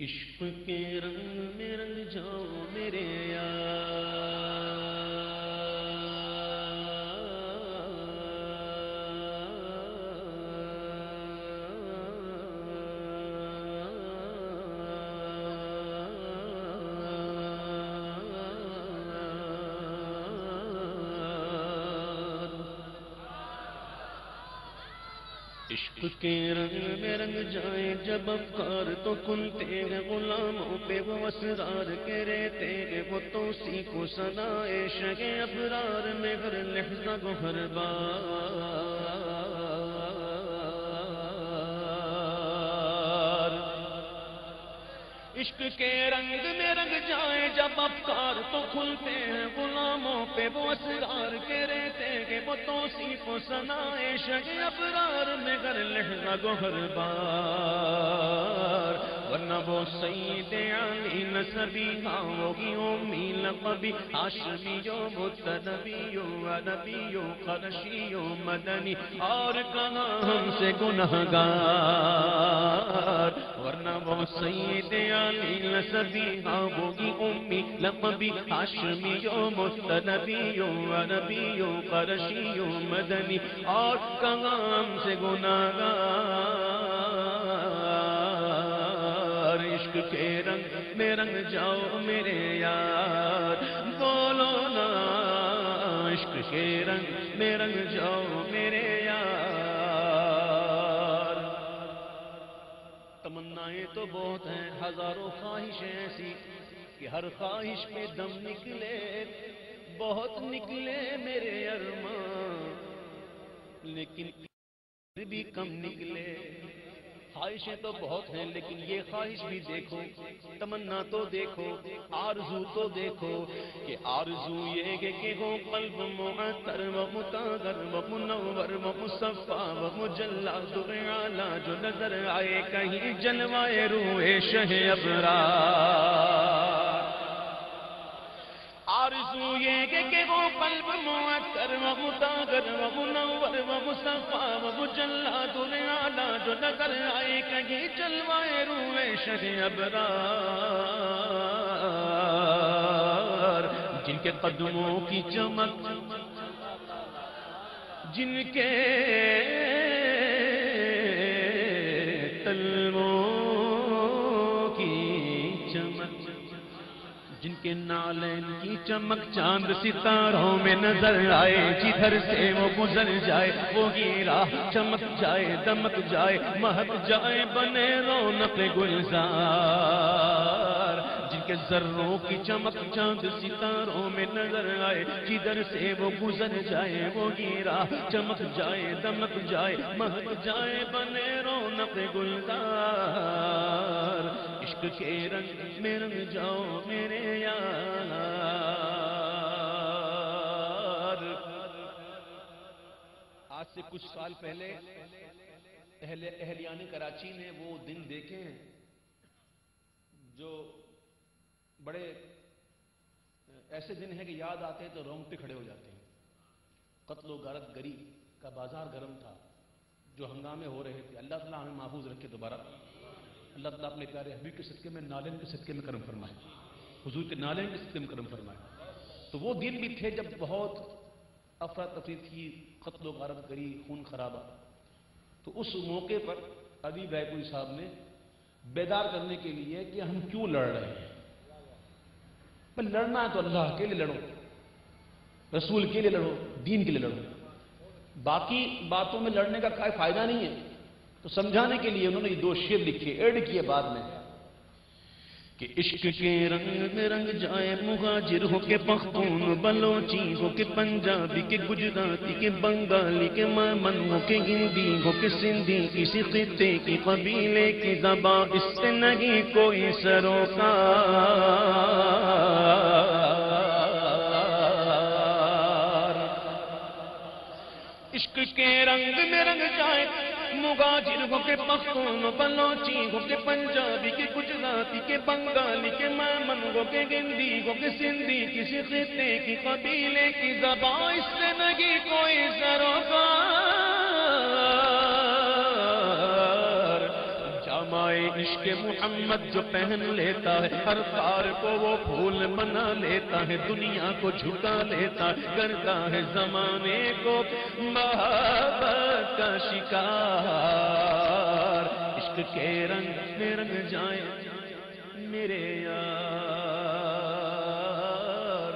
عشق کے رنگ میں رنگ جاؤ میرے عشق کے رنگ میں رنگ جائیں، جب افکار تو کھلتے ہیں، غلاموں پہ وہ اسرار کے رہتے ہیں۔ وہ توسی کو سنائے شگ ابرار میں ہر لحظہ کو ہر بار۔ عشق کے رنگ میں رنگ جائیں، جب افکار تو کھلتے ہیں، غلاموں پہ وہ اسرار کے رہتے ہیں توصیف و سنائے شگ ابرار میں گر لہنا گوہر بار۔ ورنہ وہ سید علی نسبی ہاں ہوگی امی لقبی حاشمیو متنبیو ونبیو قرشیو مدنی، اور کہاں ہم سے گنہگار ورنہ وہ سید علی نسبی ہاں ہوگی امی لقبی حاشمیو متنبیو ونبیو قرشیو مدنی، اور کہاں ہم سے گنہگار عشق کے رنگ میں رنگ جاؤ میرے یار۔ بولو نا، عشق کے رنگ میں رنگ جاؤ میرے یار۔ تمنائیں تو بہت ہیں، ہزاروں خواہشیں ایسی کہ ہر خواہش پہ دم نکلے، بہت نکلے میرے ارمان۔ لیکن پھر بھی کم نکلے۔ خواہشیں تو بہت ہیں، لیکن یہ خواہش بھی دیکھو، تمنا تو دیکھو، آرزو تو دیکھو کہ آرزو یہ کہ کہ ہو قلب معطر و متاغر و منور و مصفا و مجلہ دعالا جو نظر آئے، کہیں جلوائے روح شہ ابرار آرزو یہ کہ کہ وہ قلب معطر و متاغر و منور و مصفا و مجلہ دعالا جو نظر آئے، کہیں جلوائے روح شہ ابرار۔ جن کے قدموں کی چمک، جن کے تلووں کے نالین کی چمک چاند ستاروں میں نظر آئے، جدھر سے وہ گزر جائے، وہ گیرا چمک جائے، دمک جائے، مہک جائے، بنے رونق گلزار۔ کے ذروں کی چمک چاند ستاروں میں نظر آئے، جدھر سے وہ گزر جائے، وہ گیرا چمک جائے، دمک جائے، مہک جائے، بنے رونق گلزار۔ عشق کے رنگ میں رنگ جاؤ میرے یار۔ آج سے کچھ سال پہلے اہل اہلیان کراچی نے وہ دن دیکھے ہیں جو بڑے ایسے دن ہیں کہ یاد آتے ہیں تو رونگٹے کھڑے ہو جاتے ہیں۔ قتل و غارت گری کا بازار گرم تھا، جو ہنگامے ہو رہے تھے۔ اللہ تعالیٰ ہمیں محفوظ رکھے دوبارہ۔ اللہ تعالیٰ اپنے پیارے حبیب کے صدقے میں، نالین کے صدقے میں کرم فرمائے۔ حضور کے نالین کے صدقے میں کرم فرمائے۔ تو وہ دن بھی تھے جب بہت افراتفری تھی، قتل و غارت گری، خون خرابہ۔ تو اس موقع پر ابھی بیکوئی صاحب نے بیدار کرنے کے لیے کہ ہم کیوں لڑ رہے ہیں۔ پر لڑنا ہے تو اللہ کے لیے لڑو، رسول کے لیے لڑو، دین کے لیے لڑو۔ باقی باتوں میں لڑنے کا کوئی فائدہ نہیں ہے۔ تو سمجھانے کے لیے انہوں نے یہ دو شیر لکھے، ایڈ کیے بعد میں۔ کہ عشق کے رنگ میں رنگ جائے مہاجر ہو کے پختون، بلوچی ہو کے پنجابی، کے گجراتی، کے بنگالی، کے مامن ہو کے ہندی، ہو کے سندھی، کسی خطے کی قبیلے کی زبان اس سے نہیں کوئی سروکار۔ عشق کے رنگ میں رنگ جائے مغاجر ہو کے پختون بلوچی ہو کے پنجابی کے گجراتی کے بنگالی کے مامن ہو کے گندی ہو کے سندھی کسی خطے کی قبیلے کی زبان اس سے نہیں کوئی سروکار جام عشق محمد جو پہن لیتا ہے، ہر تار کو وہ پھول بنا لیتا ہے، دنیا کو جھکا لیتا کرتا ہے زمانے کو محبت کا شکار۔ عشق کے رنگ میں رنگ جائے میرے یار۔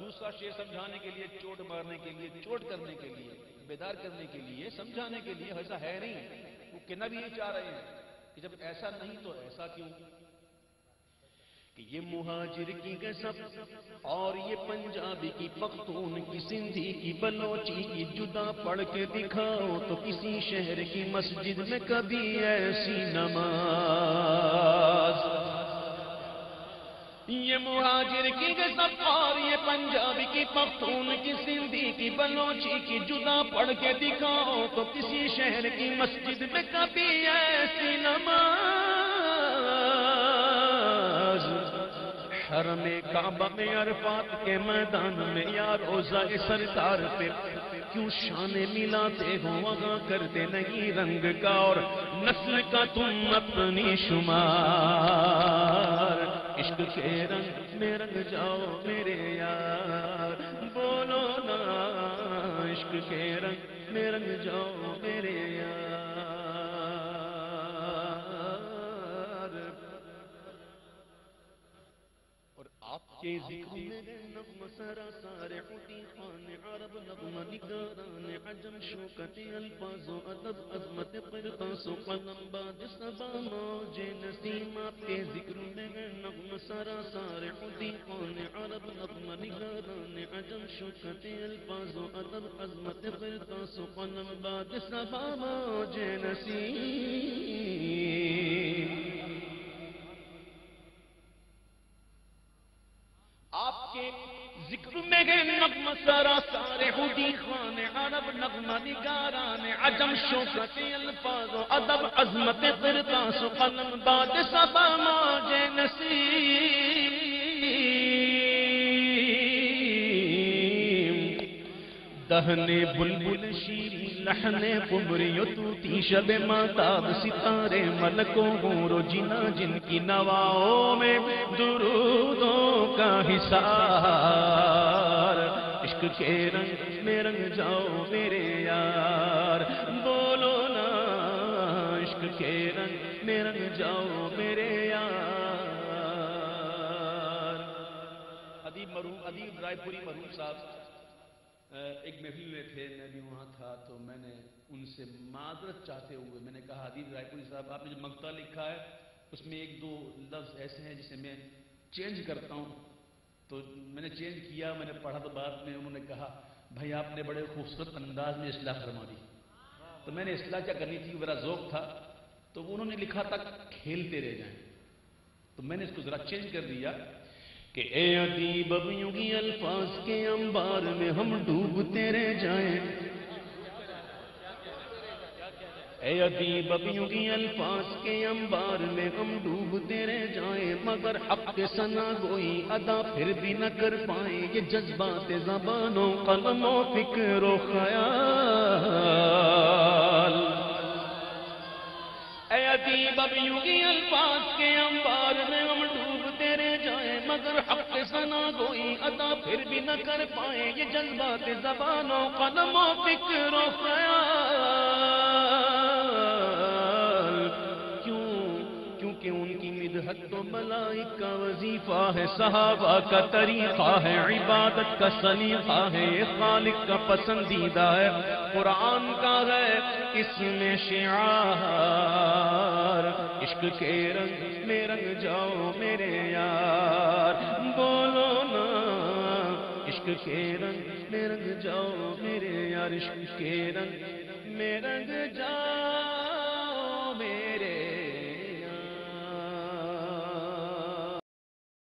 دوسرا شیر سمجھانے کے لیے، چوٹ مارنے کے لیے، چوٹ کرنے کے لیے، بیدار کرنے کے لیے، سمجھانے کے لیے ایسا ہے نہیں۔ وہ کہنا بھی یہ چاہ رہے ہیں کہ جب ایسا نہیں تو ایسا کیوں؟ کہ یہ مہاجر کی گسب اور یہ پنجابی کی پختون کی سندھی کی بلوچی کی جدا پڑھ کے دکھاؤ تو کسی شہر کی مسجد میں کبھی ایسی نماز یہ مہاجر کی گسب اور یہ پنجابی کی، پختون کی، سندھی کی، بلوچی کی، جدا پڑھ کے دکھاؤ تو کسی شہر کی مسجد میں کبھی ایسی نماز۔ حرم کعبہ میں، عرفات کے میدان میں، یا روزہ سرکار پہ۔ کیوں شان ملاتے ہو، وہاں کرتے نہیں رنگ کا، اور نسل کا تم اپنی شمار۔ رنگ کے رنگ میں رنگ جاؤ میرے یار۔ بولو نا، عشق کے رنگ میں رنگ جاؤ میرے یار۔ کے ذکر میں نغم سرا سارے ہوتی خان عرب نغم نگاران عجم شوکت الفاظ و ادب عظمت قرطاس و قلم باد سبا موج نسیم آپ کے ذکر میں نغم سرا سارے ہوتی خان عرب نغم نگاران عجم شوکت الفاظ و ادب عظمت قرطاس و قلم باد سبا موج نسیم آپ کے ذکر گئے نغم سارا سارے خودی خان، عرب نغمہ نگاران، عجم، شوکت، الفاظ و ادب، عظمت فرطاس و قلم باد سبا ماجے نسیم دہنے بلبل شیری لہنے قمری توتی شب ماتاب، ستارے ملکوں گورو جنا جن کی نواؤں میں درودوں کا حسار عشق کے رنگ میں رنگ جاؤ میرے یار۔ بولو نا، عشق کے رنگ میں رنگ جاؤ میرے یار۔ ادیب مرحوم، ادیب رائے پوری مرحوم صاحب۔ ایک محفل میں تھے میں بھی وہاں تھا تو میں نے ان سے معذرت چاہتے ہوئے میں نے کہا ادیب رائے پوری صاحب، آپ نے جو مقطع لکھا ہے، اس میں ایک دو لفظ ایسے ہیں جسے میں چینج کرتا ہوں۔ تو میں نے چینج کیا، میں نے پڑھا تو بعد میں انہوں نے کہا، بھائی آپ نے بڑے خوبصورت انداز میں اصلاح فرما دی۔ تو میں نے اصلاح کیا کرنی تھی، میرا ذوق تھا۔ تو انہوں نے لکھا تھا، کھیلتے رہ جائیں۔ تو میں نے اس کو ذرا چینج کر دیا۔ کہ اے ادیب، اب یوں ہی الفاظ کے انبار میں ہم ڈوبتے رہ جائیں۔ اے ادیب، اب یوں ہی الفاظ کے انبار میں ہم ڈوبتے رہ جائیں۔ مگر حق کے سنا گوئی ادا پھر بھی نہ کر پائیں۔ یہ جذبات زبانوں قلم و فکر و خیال جائیں مگر حق سنا گوئی ادا پھر بھی نہ کر پائیں یہ جذبات زبانوں قدم و فکر و خیال۔ کیوں؟ کیونکہ ان کی مدحت تو ملائک کا وظیفہ ہے، صحابہ کا طریقہ ہے، عبادت کا سلیقہ ہے خالق کا پسندیدہ ہے، قرآن کا ہے، اس میں شعار۔ عشق کے رنگ، میں رنگ جاؤ میرے یار۔ بولو نا، عشق کے رنگ، میں رنگ جاؤ میرے یار، عشق کے رنگ، میں رنگ جاؤ